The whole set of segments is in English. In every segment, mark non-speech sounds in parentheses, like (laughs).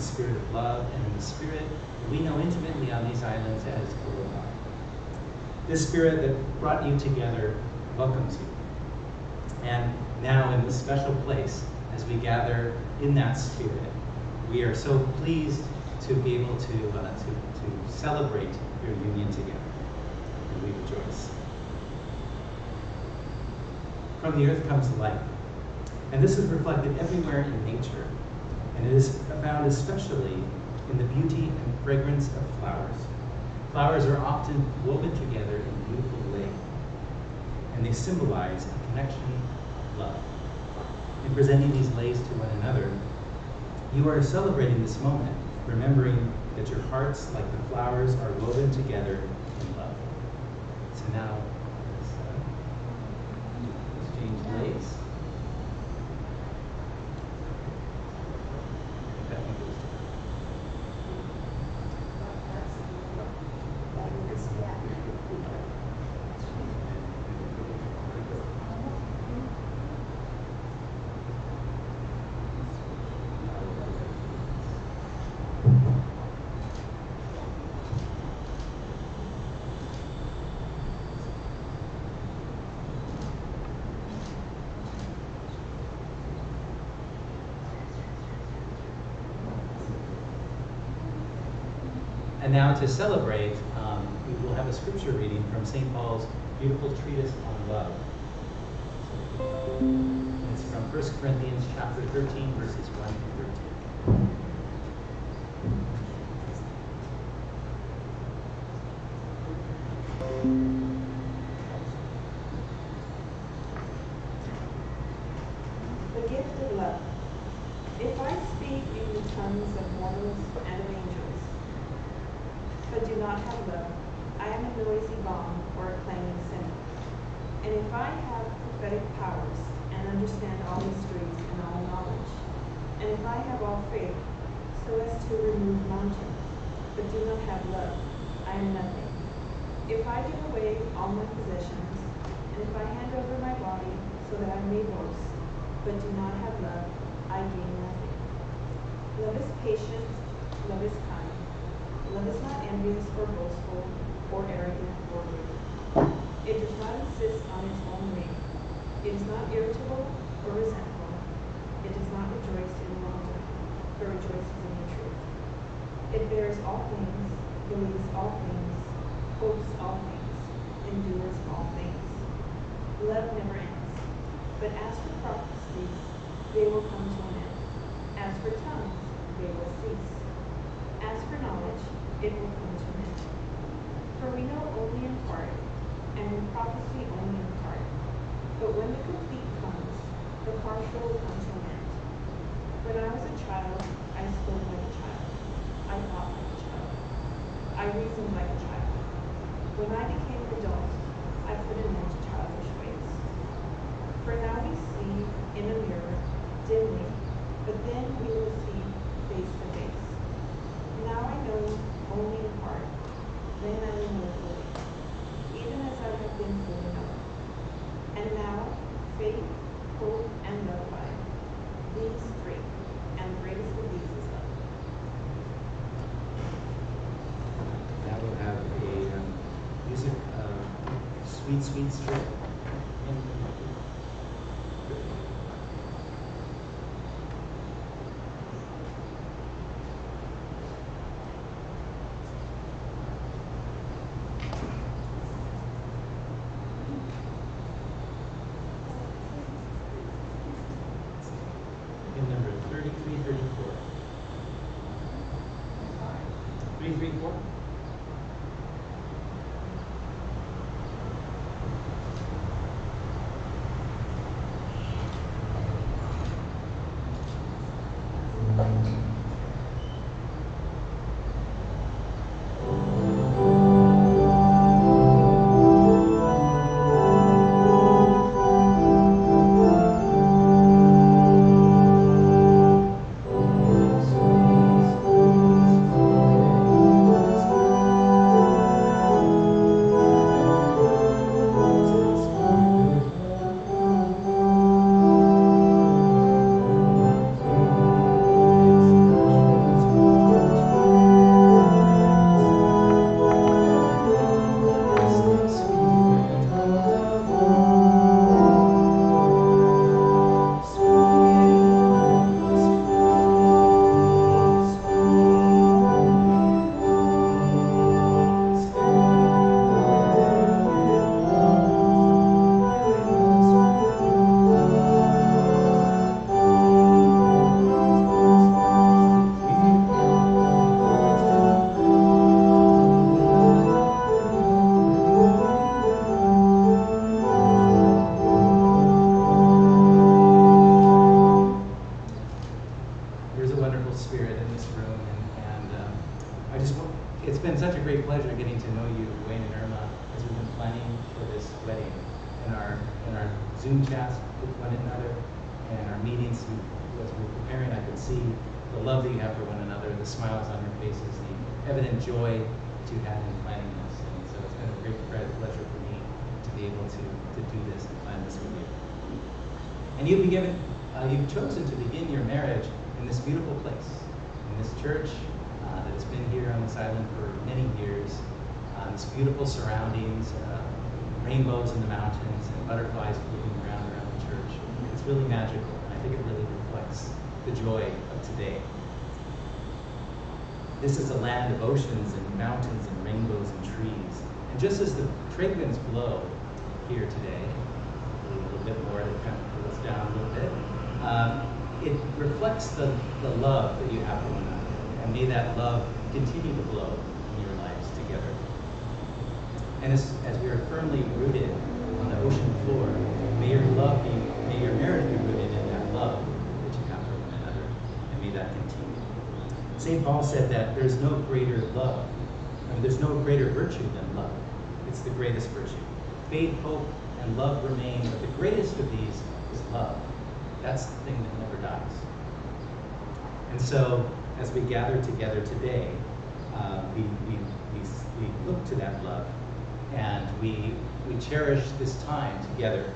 the Spirit of love, and in the Spirit we know intimately on these islands as Aloha. This Spirit that brought you together welcomes you. And now, in this special place, as we gather in that Spirit, we are so pleased to be able to, uh, to, to celebrate your union together. And we rejoice. From the earth comes life. And this is reflected everywhere in nature. And it is found especially in the beauty and fragrance of flowers. Flowers are often woven together in beautiful way. And they symbolize a connection of love. In presenting these leis to one another, you are celebrating this moment, remembering that your hearts, like the flowers, are woven together in love. So now, And now to celebrate, um, we will have a scripture reading from St. Paul's beautiful treatise on love. It's from 1 Corinthians chapter 13, verses 1 through 13. The gift of love. If I speak in the tongues of mortals and of angels, but do not have love, I am a noisy gong or a clanging cymbal. And if I have prophetic powers and understand all mysteries and all knowledge, and if I have all faith so as to remove mountains, but do not have love, I am nothing. If I give away all my possessions, and if I hand over my body so that I may boast, but do not have love, I gain nothing. Love is patient, love is kind. Love is not envious or boastful or arrogant or rude. It does not insist on its own way. It is not irritable or resentful. It does not rejoice but rejoices in the truth. It bears all things, believes all things, hopes all things, endures all things. Love never ends. But as for prophecies, they will come to an end. As for tongues, they will cease. As for knowledge, it will come to an end. For we know only in part, and we prophesy only in part. But when the complete comes, the partial will come to an end. When I was a child, I spoke like a child. I thought like a child. I reasoned like a child. When I became an adult, I put an end to childish ways. For now we see in a mirror, dimly, but then we will see face to face. Now I know only in part, then I will know fully, even as I have been fully known. And now, faith, hope, and love abide. These three, and the greatest of these is love. Now we'll have a um, music, uh, sweet, sweet strip. See the love that you have for one another, the smiles on your faces, the evident joy that you had in planning this. And so it's been a great pleasure for me to be able to, to do this and plan this with you. And you've been given, uh, you've chosen to begin your marriage in this beautiful place, in this church uh, that has been here on this island for many years, uh, this beautiful surroundings, uh, rainbows in the mountains, and butterflies flying around around the church. It's really magical, and I think it really reflects the joy of today. This is a land of oceans and mountains and rainbows and trees. And just as the winds blow here today, a little bit more to kind of cool us down a little bit, um, it reflects the, the love that you have for one another. And may that love continue to blow in your lives together. And as, as we are firmly rooted on the ocean floor, may your love be, may your marriage be rooted in that love that you have for one another, and may that continue. St. Paul said that there's no greater love, I mean, there's no greater virtue than love. It's the greatest virtue. Faith, hope, and love remain, but the greatest of these is love. That's the thing that never dies. And so, as we gather together today, uh, we, we, we, we look to that love and we, we cherish this time together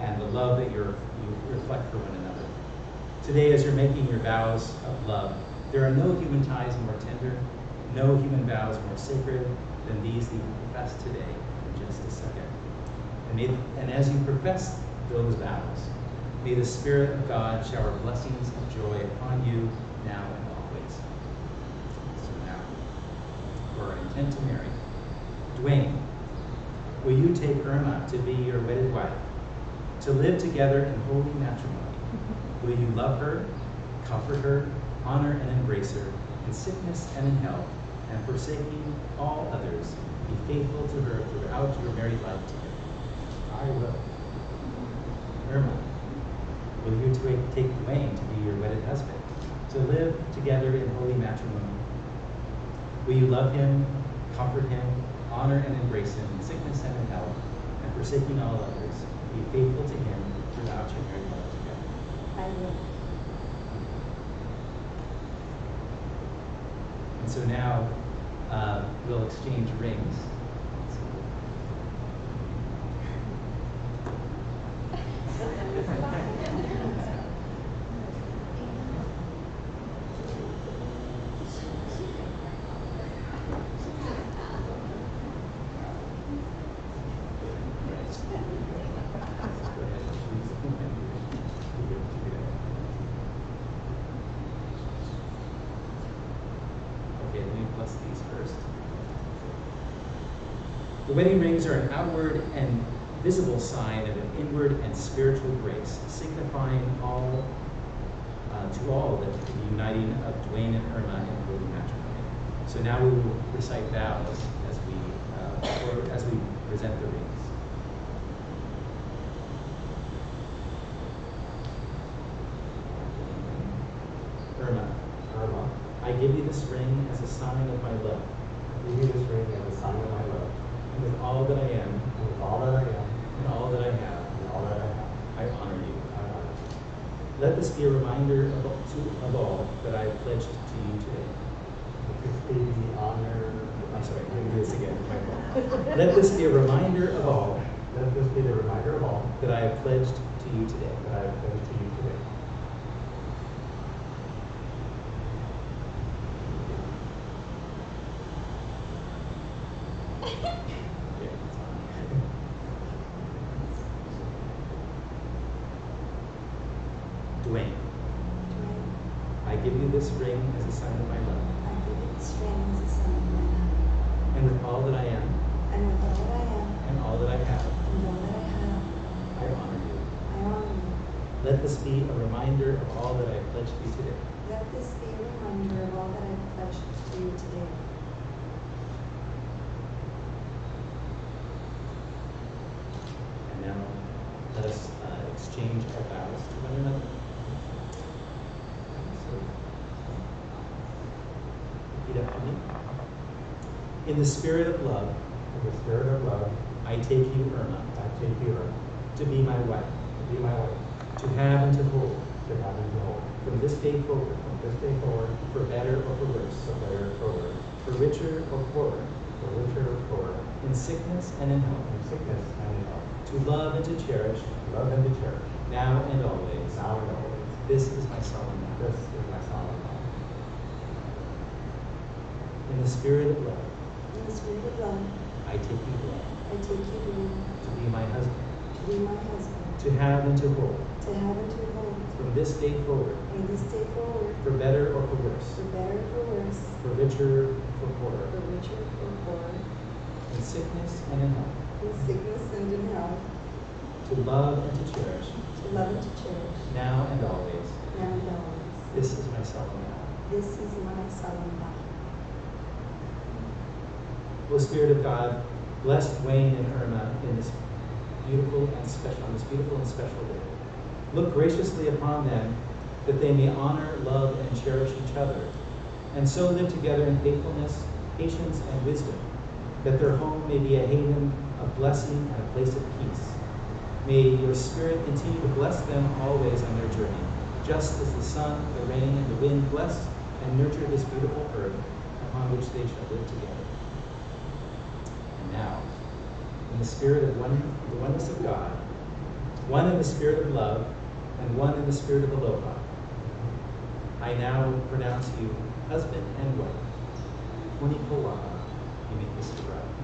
and the love that you're, you reflect for one another. Today, as you're making your vows of love, there are no human ties more tender, no human vows more sacred than these that you profess today in just a second. And, may, and as you profess those vows, may the Spirit of God shower blessings of joy upon you now and always. So now, for our intent to marry, Dwayne, will you take Irma to be your wedded wife, to live together in holy matrimony? (laughs) Will you love her, comfort her, honor and embrace her in sickness and in health, and forsaking all others, be faithful to her throughout your married life together. I will. Irma, will you take Dwayne to be your wedded husband, to live together in holy matrimony? Will you love him, comfort him, honor and embrace him in sickness and in health, and forsaking all others, be faithful to him throughout your married life together? I will. So now uh, we'll exchange rings. Okay, let me bless these first. The wedding rings are an outward and visible sign of an inward and spiritual grace, signifying all uh, to all that the uniting of Dwayne and Irma in holy matrimony. So now we will recite vows as we uh, as we present the rings. Irma, Irma, I give you this ring as a sign of my love, I give you this ring as a sign of my love, with all that I am with all that I am and all that I have, and all that I have, I honor you. I honor you. Let this be a reminder of, to, of all that I have pledged to you today. Let this be the honor. I'm sorry, let me do this again. (laughs) Let this be a reminder of all Let this be the reminder of all that I have pledged to you today. that I have pledged to you today. Okay, it's on. Dwayne, Dwayne, I give you this ring as a sign of my love, I give you this ring as a sign of my love, and with all that I am and with all that I am and all that I have, and all that I have, I honor you. I honor you. Let this be a reminder of all that I have pledged to you today. Let this be a reminder of all that I have pledged to you today. And now, let us uh, exchange our vows to one another. Me. In the spirit of love, In the spirit of love, I take you, Irma, I take you, Irma, to be my wife, to be my wife, to have and to hold, to have and to hold, from this day forward, from this day forward, for better or for worse, for better or for worse, for richer or poorer, for richer or poorer, in sickness and in health, in sickness and in health, to love and to cherish, love and to cherish, now and always. now and always. This is my solemn vow. This is my solemn vow. In the spirit of love, In the spirit of love, I take you Glenn, I take you, Louis, to be my husband, to be my husband, to have and to hold, to have and to hold, from this day forward, from this day forward, for better or for worse, for better or for worse, for richer or for poorer, For richer or poorer, in sickness and in health, in sickness and in health, to love and to cherish, to love and to cherish, now and always. now and always. This is my solemn vow. This is my solemn vow. O Spirit of God, bless Dwayne and Irma in this beautiful and special, on this beautiful and special day. Look graciously upon them that they may honor, love, and cherish each other, and so live together in faithfulness, patience, and wisdom, that their home may be a haven of blessing and a place of peace. May your Spirit continue to bless them always on their journey, just as the sun, the rain, and the wind bless and nurture this beautiful earth upon which they shall live together. And now, in the spirit of one, the oneness of God, one in the spirit of love, and one in the spirit of aloha, I now pronounce you husband and wife. Muni you may kiss bride.